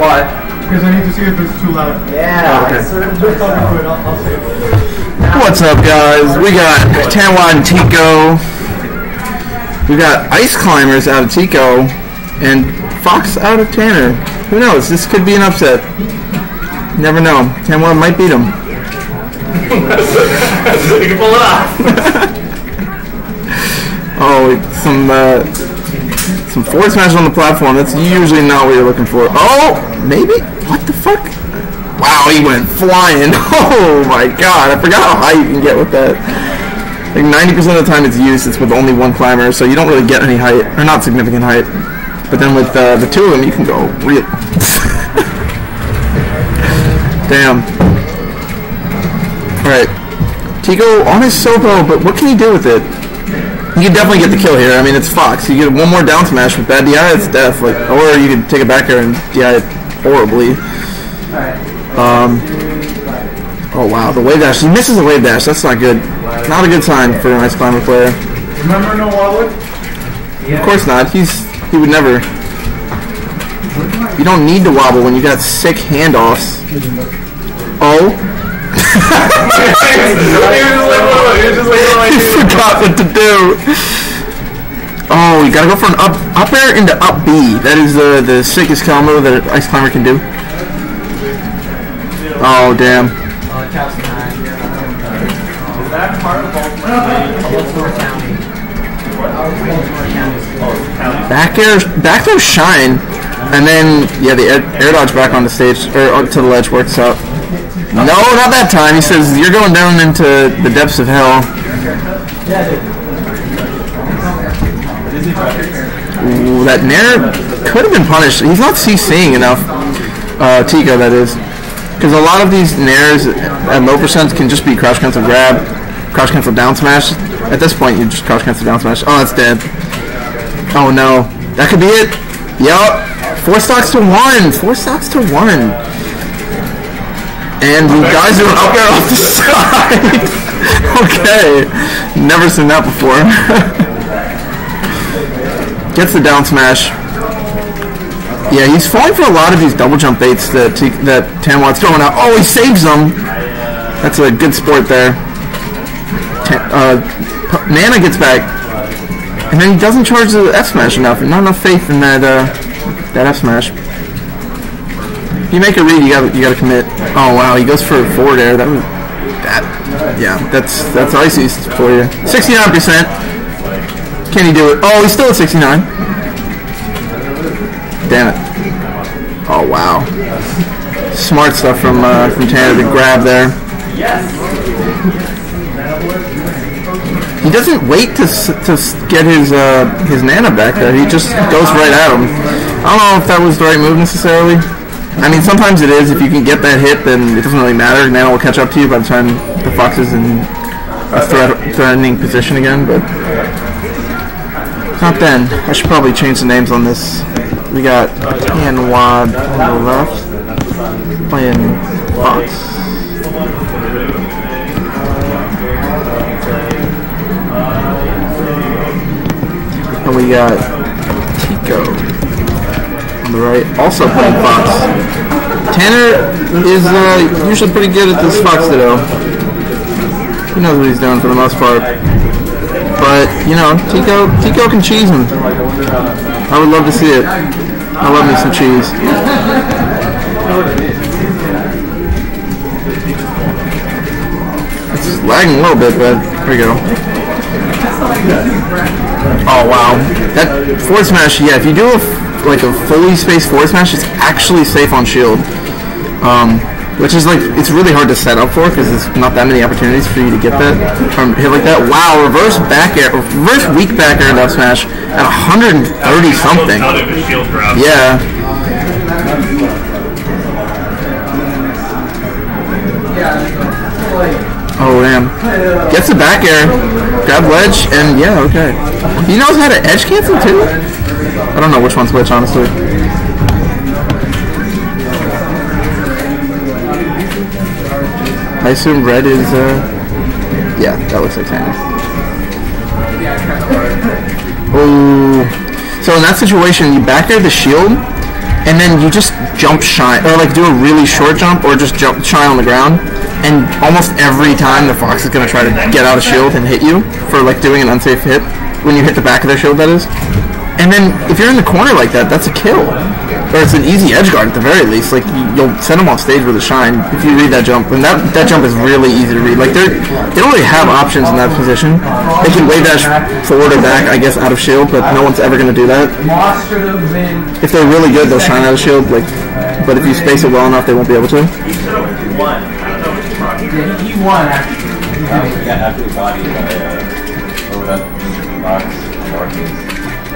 Why? Because I need to see if it's too loud. Yeah. Okay. Just tell me quit, I'll, I'll say. What's up, guys? We got Tanwad and Tico. We got Ice Climbers out of Tico and Fox out of Tanner. Who knows? This could be an upset. Never know. Tanwad might beat him. you can pull it off. Oh, some uh, some forward smash on the platform. That's usually not what you're looking for. Oh, maybe. What the fuck? Wow, he went flying. Oh my god, I forgot how high you can get with that. Like 90% of the time it's used, it's with only one climber, so you don't really get any height, or not significant height. But then with uh, the two of them, you can go real. Damn. Alright. Tico on his Sopo, but what can he do with it? You can definitely get the kill here. I mean, it's Fox. You get one more down smash with bad DI, it's death. Like, or you could take it back air and DI it horribly. Um. Oh wow, the wave dash. He misses the wave dash. That's not good. Not a good sign for an ice climber player. Remember no Wildwood? Of course not. He's he would never. You don't need to wobble when you got sick handoffs. Oh. He forgot what to do. Oh, you gotta go for an up up air into up B. That is the the sickest combo that an ice climber can do. Oh damn. Back air, back throw shine, and then yeah, the air, air dodge back on the stage or up to the ledge works out. No, not that time. He says you're going down into the depths of hell. Ooh, that Nair could have been punished. He's not CCing enough. Uh, Tico, that is. Because a lot of these Nairs at low percents can just be crouch cancel grab, crouch cancel down smash. At this point, you just crouch cancel down smash. Oh, that's dead. Oh no. That could be it. Yup. Four stocks to one. Four stocks to one. And you guys are up there off the side. okay. Never seen that before. Gets the down smash. Yeah, he's falling for a lot of these double jump baits that T- that Tanwad's throwing out. Oh, he saves them. That's a good sport there. Ta- uh, Nana gets back, and then he doesn't charge the F smash enough. Not enough faith in that uh, that F smash. You make a read, you got you got to commit. Oh wow, he goes for a forward air. That was that. Yeah, that's that's icy for you. Sixty-nine percent. Can he do it? Oh, he's still at sixty-nine. Damn it. Oh wow. Smart stuff from uh, from Tanner to grab there. He doesn't wait to to get his uh, his Nana back there. He just goes right at him. I don't know if that was the right move necessarily. I mean, sometimes it is. If you can get that hit, then it doesn't really matter. Nana will catch up to you by the time the fox is in a threat- threatening position again. But not then. I should probably change the names on this. We got Tanwad on the left, playing Fox. And we got Tico on the right, also playing Fox. Tanner is uh, usually pretty good at this Fox Ditto. He knows what he's doing for the most part. But, you know, Tico, Tico can cheese him. I would love to see it. I love me some cheese. It's lagging a little bit, but here we go. Oh wow, that forward smash. Yeah, if you do a like a fully spaced forward smash, it's actually safe on shield. Um, which is like it's really hard to set up for because there's not that many opportunities for you to get that from hit like that. Wow, reverse back air, reverse weak back air and up smash at 130 something. Not even shield grab. Yeah. Oh damn. Gets the back air, grab ledge, and yeah, okay. He knows how to edge cancel too? I don't know which one's which, honestly. I assume red is, uh, yeah, that looks like Tanner. Oh, so in that situation, you back air the shield, and then you just jump shy, or like do a really short jump, or just jump shy on the ground. And almost every time the fox is gonna try to get out of shield and hit you for like doing an unsafe hit when you hit the back of their shield. That is. And then if you're in the corner like that, that's a kill. Or it's an easy edge guard at the very least. Like you- you'll send them off stage with a shine if you read that jump. And that that jump is really easy to read. Like they're they don't really have options in that position. They can wave dash forward or back, I guess, out of shield, but no one's ever gonna do that. If they're really good, they'll shine out of shield. Like, but if you space it well enough, they won't be able to. He should have won. I don't know what you're talking about. He won actually.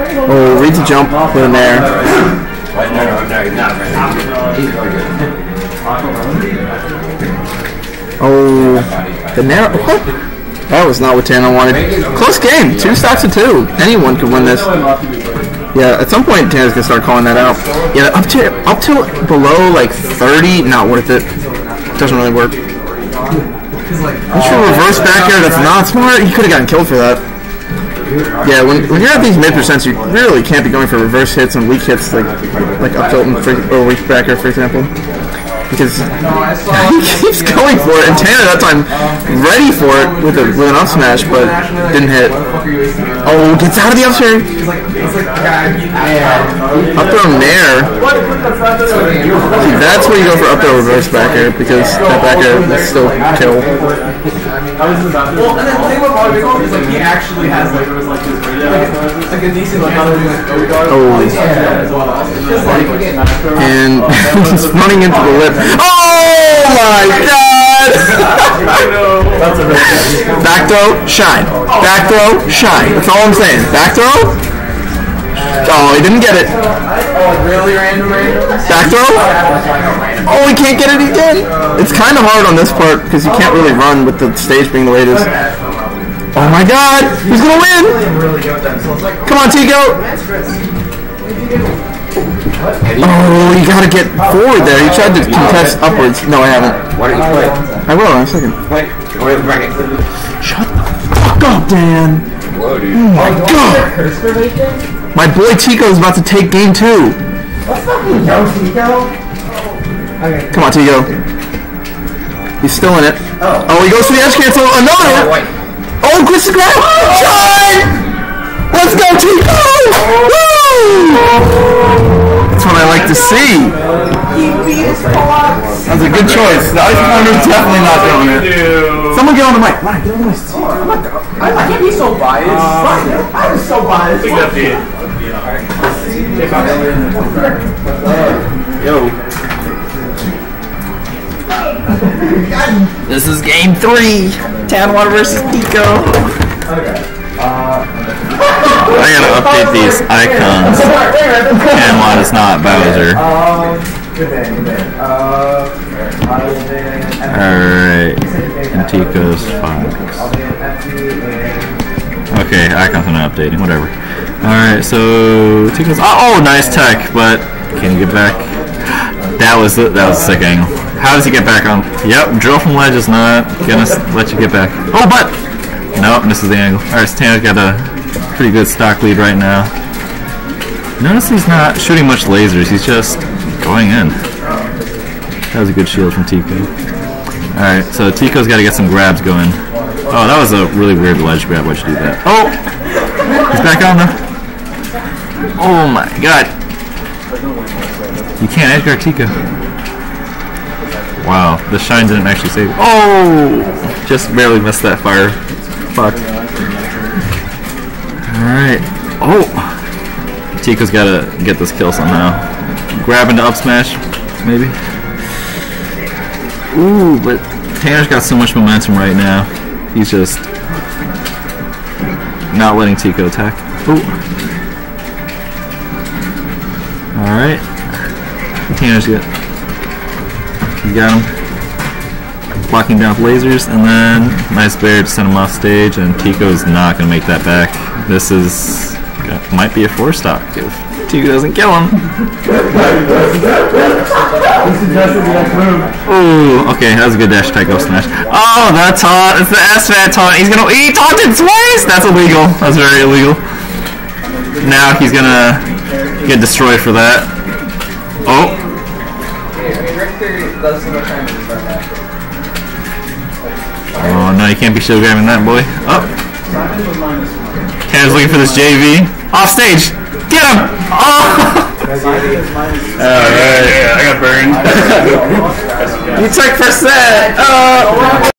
Oh, reads a jump with an air. Right, no, no, no, not right. He's. Oh, the narrow. What? That was not what Tana wanted. Close game. Two stocks to two. Anyone could win this. Yeah, at some point Tana's gonna start calling that out. Yeah, up to up to below like 30, not worth it. Doesn't really work. You should reverse back air. That's not smart. He could have gotten killed for that. Yeah, when, when you're at these mid percents, you really can't be going for reverse hits and weak hits like like up tilt and free, or weak backer, for example. Because he keeps going for it, and Tanner that time ready for it with a with an up smash, but didn't hit. Oh, gets out of the up smash. Up throw nair. See, that's where you go for up throw reverse backer because that back air will still kill. Well, and then the thing about Bobby is like he actually has like like, like a decent chance of like guard Oh. as well. Just like And oh, he's running into the lip. Oh my god! Back throw, shine. Back throw, shine. That's all I'm saying. Back throw. Oh, he didn't get it. really random random. Back throw. Oh, he can't get it again. It's kind of hard on this part because you can't really run with the stage being the way it is. Oh my god! He's gonna win! Come on, Tico! Oh, you gotta get forward there. You tried to contest upwards. No, I haven't. Why don't you play? I will in a second. Play. Wait, bracket. Shut the fuck up, Dan. Whoa, dude. Oh my god. My boy Tico's about to take game two. What fucking yo Tico? Oh. Okay. Come on, Tico. He's still in it. Oh, oh he goes for the edge cancel. Another. Oh, wait. Oh, Chris the grab. Shine! Let's go, Tico! Woo! That's what I like to see. That's a good choice. The ice climber's definitely not doing it. Someone get on the mic. Ryan, get on the mic. I can't be so biased. Right. I'm so biased. This is game three. Tanwater versus Tico. I gotta update these icons. One is not Bowser. Alright. and Tico's Fox. Okay, icons are not updating, whatever. Alright, so Tico's oh, oh nice tech, but can you get back? That was the, that was a sick angle. How does he get back on? Yep, drill from ledge is not gonna let you get back. Oh, but nope, misses the angle. Alright, Stan's got a pretty good stock lead right now. Notice he's not shooting much lasers. He's just going in. That was a good shield from Tico. Alright, so Tico's got to get some grabs going. Oh, that was a really weird ledge grab. Why'd you do that? Oh! He's back on though. Oh my god. You can't edge guard Tico. Wow, the shine didn't actually save. Oh! Just barely missed that fire. Fuck. Alright. Oh! Tico's gotta get this kill somehow. Grab into up smash, maybe. Ooh, but Tanner's got so much momentum right now. He's just not letting Tico attack. Ooh. Alright. Tanner's got you got him. Blocking down with lasers, and then nice bear to send him off stage, and Tico's not gonna make that back. This is might be a four stock if Tico doesn't kill him. Ooh, okay, that was a good dash attack up smash. Oh, that taunt! It's the SFAT taunt. He's gonna he taunted twice. That's illegal. That's very illegal. Now he's gonna get destroyed for that. Oh, I mean, Richter does so much damage in that match. oh no, you can't be show grabbing that boy. Oh, minus one. Cam's looking for this JV. Off stage. Get him! Oh! Minus Yeah, I got burned. You took for set. Uh,